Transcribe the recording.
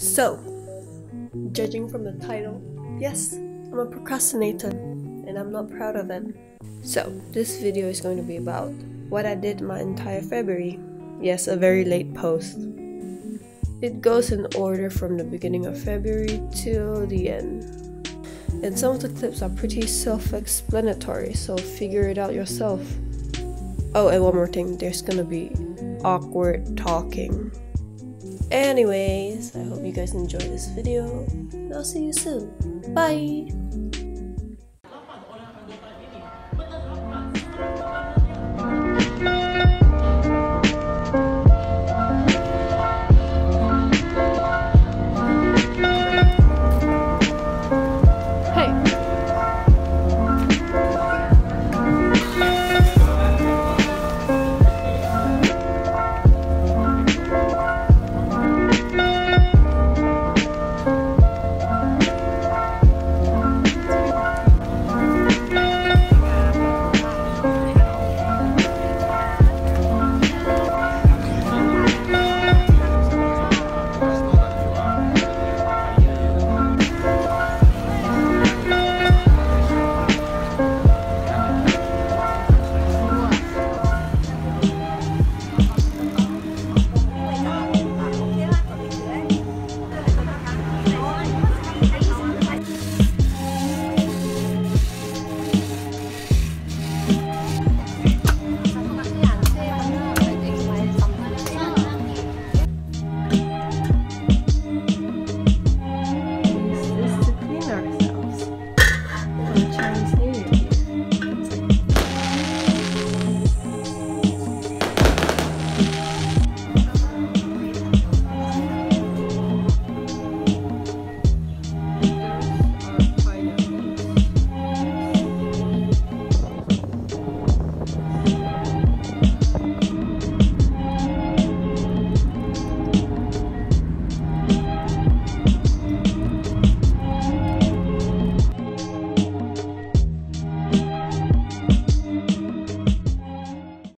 So, judging from the title, yes, I'm a procrastinator and I'm not proud of it. So, this video is going to be about what I did my entire February. Yes, a very late post. It goes in order from the beginning of February till the end. And some of the clips are pretty self explanatory, so figure it out yourself. Oh, and one more thing there's gonna be awkward talking. Anyways, I hope you guys enjoyed this video, and I'll see you soon. Bye! on Chinese